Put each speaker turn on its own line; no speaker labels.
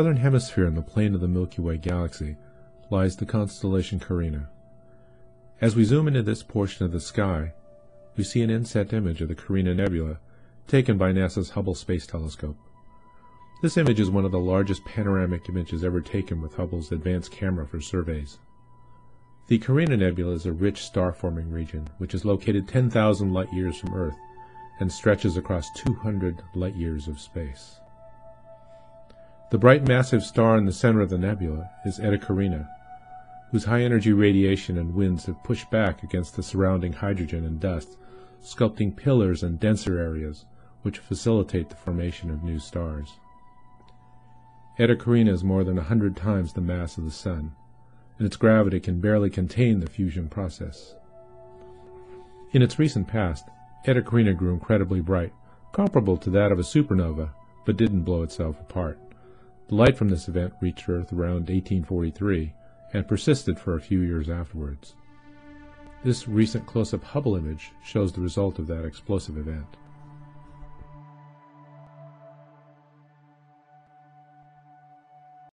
southern hemisphere in the plane of the Milky Way galaxy lies the constellation Carina. As we zoom into this portion of the sky, we see an inset image of the Carina Nebula taken by NASA's Hubble Space Telescope. This image is one of the largest panoramic images ever taken with Hubble's advanced camera for surveys. The Carina Nebula is a rich star-forming region which is located 10,000 light-years from Earth and stretches across 200 light-years of space. The bright massive star in the center of the nebula is Eta Carina, whose high-energy radiation and winds have pushed back against the surrounding hydrogen and dust, sculpting pillars and denser areas which facilitate the formation of new stars. Eta Carina is more than a hundred times the mass of the Sun, and its gravity can barely contain the fusion process. In its recent past, Eta Carina grew incredibly bright, comparable to that of a supernova, but didn't blow itself apart. The light from this event reached Earth around 1843 and persisted for a few years afterwards. This recent close-up Hubble image shows the result of that explosive event.